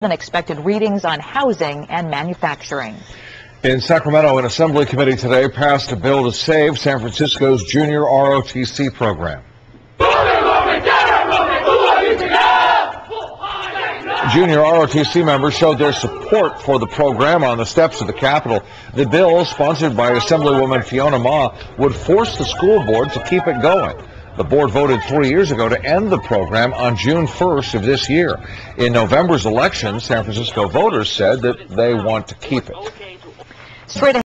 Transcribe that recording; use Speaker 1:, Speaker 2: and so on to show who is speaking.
Speaker 1: than expected readings on housing and manufacturing.
Speaker 2: In Sacramento, an assembly committee today passed a bill to save San Francisco's junior ROTC program. Junior ROTC members showed their support for the program on the steps of the Capitol. The bill, sponsored by Assemblywoman Fiona Ma, would force the school board to keep it going. The board voted three years ago to end the program on June 1st of this year. In November's election, San Francisco voters said that they want to keep it.